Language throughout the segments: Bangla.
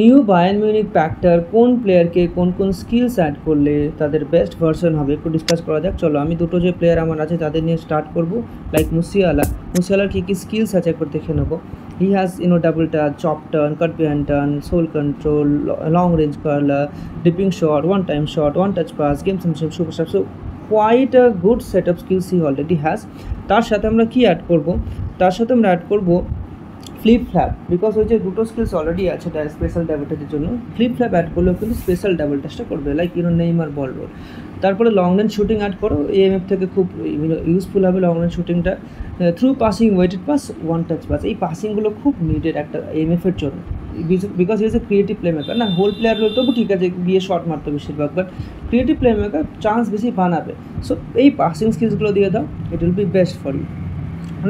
নিউ বায়ান মিউনিক প্যাকটার কোন প্লেয়ারকে কোন কোন স্কিলস অ্যাড করলে তাদের বেস্ট ভার্সন হবে একটু ডিসকাস করা যাক। চলো, আমি দুটো যে প্লেয়ার আমার আছে তাদের নিয়ে স্টার্ট করব। লাইক মুসিয়ালা মুসিয়ালার কী কী স্কিলস আছে একবার দেখে নেব। He has you know double touch chop turn cut behind turn sole control long range curler dipping shot one time shot one touch pass game সেন্সিভ super so quite a good set of skills he already has তার সাথে আমরা কী অ্যাড করব? তার সাথে আমরা অ্যাড করব ফ্লিপ ফ্ল্যাপ বিকজ ওই যে দুটো স্কিলস অলরেডি আছে স্পেশাল ডাবল টাচের জন্য ফ্লিপ ফ্ল্যাপ অ্যাড করলেও কিন্তু স্পেশাল ডাবল টাচটা করবে like you know Neymar ball roll তারপরে লং রেঞ্জ শুটিং অ্যাড করো এএমএফ থেকে খুব ইউজফুল হবে long range শুটিংটা through passing weighted pass one touch pass এই পাসিংগুলো খুব নিডেড একটা এমএফের জন্য। Because is a creative playmaker না হোল প্লেয়ার হলে তবু ঠিক আছে, গিয়ে শর্ট মারতো বেশিরভাগ but creative play maker chance বেশি বানাবে। সো এই পাসিং স্কিলসগুলো দিয়ে দাও it will be best for you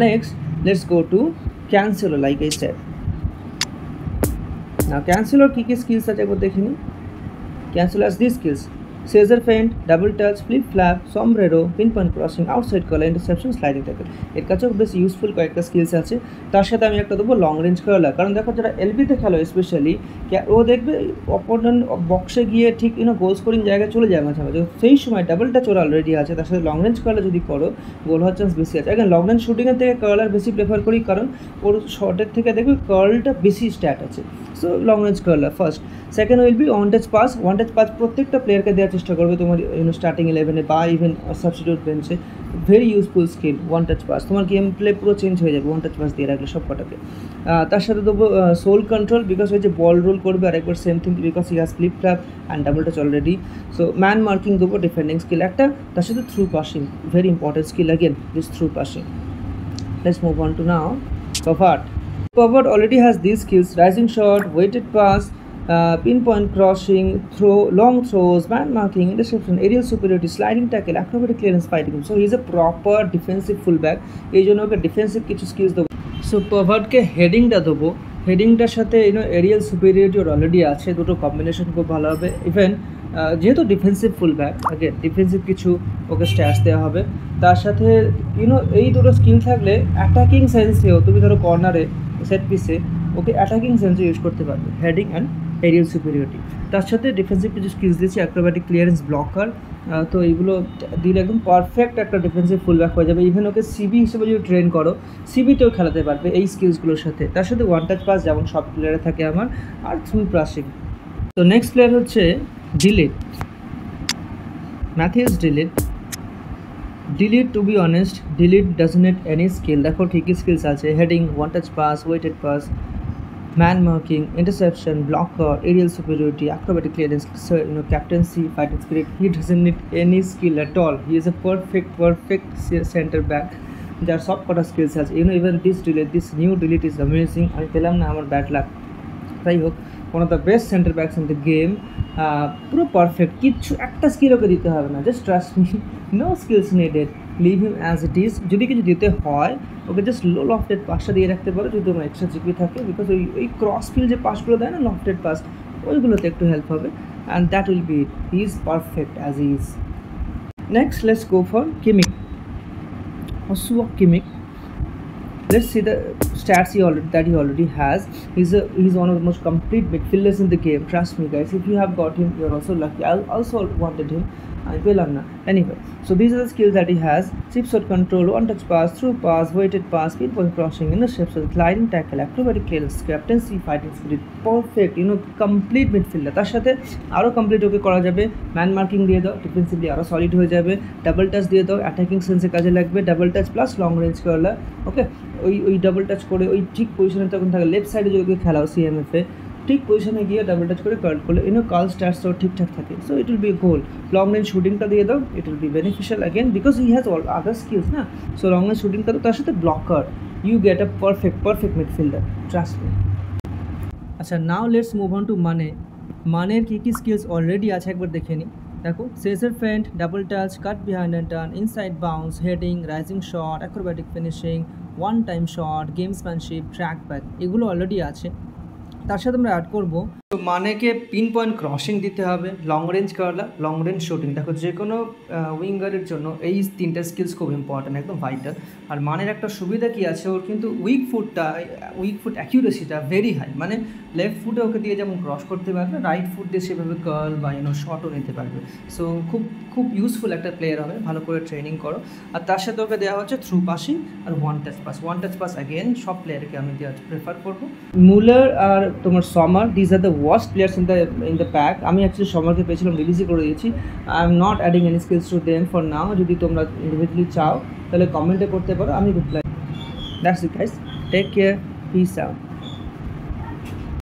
next let's go to Cancelo like I said না ক্যান্সেলোর কী কী স্কিলস আছে একবার দেখে নিই Cancelo has these skills Caesar feint, double touch, flip flap, sombrero, pin point crossing, outside collar, interception, sliding tackle এর কাছেও বেশ ইউজফুল কয়েকটা স্কিলস আছে। তার সাথে আমি একটা দেবো লং রেঞ্জ কার্লার কারণ দেখো যারা এলবিতে খেলো স্পেশালি ও দেখবে অপোনেন্ট বক্সে গিয়ে ঠিক ইউনো গোল স্কোরিং জায়গায় চলে যায় মাঝে মাঝে। সেই সময় ডাবল টাচ ওরা অলরেডি আছে। তার সাথে লং রেঞ্জ কার্লার যদি করো গোল হওয়ার চান্স বেশি আছে। এখন লং রেঞ্জ শুটিংয়ের থেকে কার্লার বেশি প্রেফার করি। কারণ ওর শর্টের থেকে দেখবে কার্লটা বেশি স্ট্যাট আছে। So long range curler first second will be one touch pass one touch pass প্রত্যেকটা প্লেয়ারকে দেওয়ার চেষ্টা করবে তোমার ইউনো স্টার্টিং ইলেভেনে বা ইভেন সাবস্টিটিউট বেঞ্চে very useful skill one touch pass তোমার গেম প্লে পুরো চেঞ্জ হয়ে যাবে ওয়ান টাচ পাস দিয়ে রাখলে সব কটাকে। তার সাথে দেবো সোল কন্ট্রোল বিকজ যে বল রোল করবে আর একবার same thing because he has flip flap and double touch already so man marking দেবো ডিফেন্ডিং স্কিল একটা তার সাথে through passing very important skill again this through passing let's move on to now. Pavard. Already has these skills rising shot, weighted pass, uh, pinpoint crossing, throw, long throws, man marking, interception, aerial superiority, sliding tackle, acrobatic clearance, fighting. So he's a proper defensive fullback. এই জন্য ওকে ডিফেন্সিভ কিছু স্কিলস দেবো। সো পাভার্ডকে হেডিংটা দেবো। হেডিংটার সাথে ইউনো এরিয়াল সুপিরিয়রিটি ওর অলরেডি আছে। দুটো কম্বিনেশন খুব ভালো হবে। ইভেন যেহেতু ডিফেন্সিভ ফুলব্যাক আগে ডিফেন্সিভ কিছু ওকে স্ট্যাচ দেওয়া হবে। তার সাথে ইউনো এই দুটো স্কিল থাকলে অ্যাটাকিং সেন্সেও তুমি ধরো কর্নারে সেট পিসে ওকে অ্যাটাকিং সেন্সে ইউজ করতে পারবে। হেডিং অ্যান্ড এরিয়াল সুপিরিয়রিটি তার সাথে ডিফেন্সিভ কিছু স্কিলস দিয়েছি অ্যাক্রোব্যাটিক ক্লিয়ারেন্স ব্লকার তো এইগুলো দিলে একদম পারফেক্ট একটা ডিফেন্সিভ ফুলব্যাক হয়ে যাবে। ইভেন ওকে সিবি হিসেবে যদি ট্রেন করো সিবিতেও খেলাতে পারবে এই স্কিলসগুলোর সাথে। তার সাথে ওয়ান টাচ পাস যেমন সব প্লেয়ারে থাকে আমার, আর থ্রু প্রাসিং তো নেক্সট প্লেয়ার হচ্ছে De Ligt Matthijs De Ligt De Ligt to be honest De Ligt does not any skill দেখো ঠিকই স্কিলস আছে। Heading one touch pass weighted pass man marking, interception, blocker, aerial superiority, acrobatic clearance, so, you know, captaincy, fighting spirit. He doesn't need any skill at all. He is a perfect, perfect center back. যার সব কটা স্কিলস আছে you know even this De Ligt this new De Ligt is amazing আমি পেলাম না আমার ব্যাট লাক যাই হোক one of the best centre backs in the game পুরো পারফেক্ট কিচ্ছু একটা স্কিল ওকে দিতে হবে না just trust me no skills needed leave him as it is যদি কিছু দিতে হয় ওকে জাস্ট লো লফটেড পাসটা দিয়ে রাখতে পারো যদি তোমার এক্সট্রা জিপি থাকে বিকজ ওই ওই ক্রস ফিল যে পাসগুলো দেয় না লফটেড পাস ওইগুলোতে একটু হেল্প হবে and that will be it he is perfect as is next let's go for Kimmich Joshua Kimmich let's see the stats he already that he already has he's a he's one of the most complete midfielders in the game trust me guys if you have got him you're also lucky i also wanted him I will not anyway so these are the skills that he has chip shot control one touch pass through pass weighted pass pinpoint crossing interception sliding tackle acrobatic clearance captaincy fighting spirit perfect you know complete midfielder তার সাথে আরও কমপ্লিট ওকে করা যাবে ম্যান মার্কিং দিয়ে দাও ডিফেন্সিভলি আরও সলিড হয়ে যাবে ডাবল টাচ দিয়ে দাও অ্যাটাকিং সেন্সে কাজে লাগবে double touch plus long range curler ওকে ওই ওই ডাবল টাচ করে ওই ঠিক পজিশনে তখন থাকে লেফট সাইডে যদি খেলাও সিএমএফে ঠিক পজিশনে গিয়ে ডাবল টাচ করে কার্ড করলে ইউনো কাল স্ট্যাটসটাও ঠিকঠাক থাকে। So it will be goal long range শুটিংটা দিয়ে দাও it will be beneficial again because he has all other skills না? সো লং রেঞ্জ শুটিংটা তো তার সাথে blocker you get a perfect perfect midfielder trust me আচ্ছা now let's move on to মানে মানের কী কী স্কিলস অলরেডি আছে একবার দেখে নিই দেখো scissors feint double touch cut behind and turn inside bounce heading rising shot acrobatic finishing one time shot gamesmanship track back এগুলো অলরেডি আছে। তার সাথে আমরা অ্যাড করব। তো মানেকে পিন পয়েন্ট ক্রসিং দিতে হবে long range curler long range shooting দেখো যে কোনো উইঙ্গারের জন্য এই তিনটা স্কিলস খুব ইম্পর্ট্যান্ট একদম ভাইটাল আর মানের একটা সুবিধা কি আছে? ওর কিন্তু উইক ফুটটা উইক ফুট অ্যাকিউরেসিটা ভেরি হাই মানে লেফট ফুটে ওকে দিয়ে যেমন ক্রস করতে পারবে রাইট ফুট দিয়ে সেভাবে কার্ল বা ইউনো শটও নিতে পারবে। সো খুব খুব ইউজফুল একটা প্লেয়ার হবে, ভালো করে ট্রেনিং করো। আর তার সাথে ওকে দেওয়া হচ্ছে থ্রু পাসিং আর one touch pass one touch pass again সব প্লেয়ারকে আমি দেওয়া প্রেফার করব। মুলার আর তোমার Sommer these are the worst players in the in the pack আমি অ্যাকচুয়ালি সমারকে পেয়েছিলাম রিলিজই করে দিয়েছি। I am not adding any skills to them for now যদি তোমরা ইন্ডিভিজুয়ালি চাও, তাহলে কমেন্টে করতে পারো। আমি reply that's it guys take care peace out